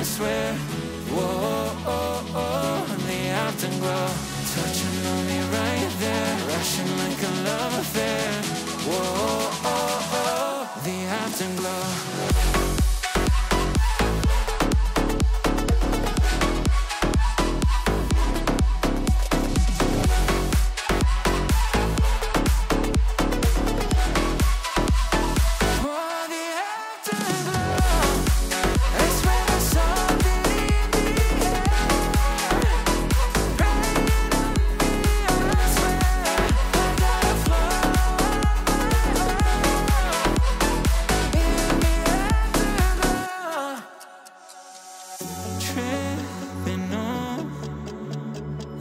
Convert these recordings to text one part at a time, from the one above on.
I swear. Whoa, oh, oh, oh the afterglow, Tripping on,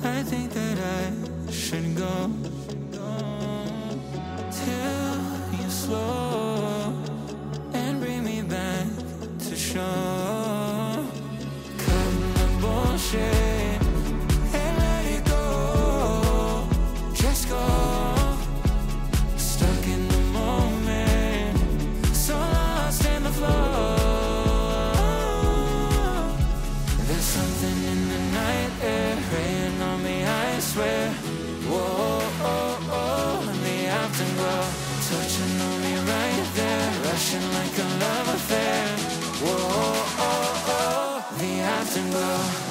I think that I should go till you slow and bring me back to shore. Cut the bullshit something in the night air, praying on me, I swear. Whoa, oh, oh, the afterglow, touching on me right there, rushing like a love affair. Whoa, oh, oh, the afterglow.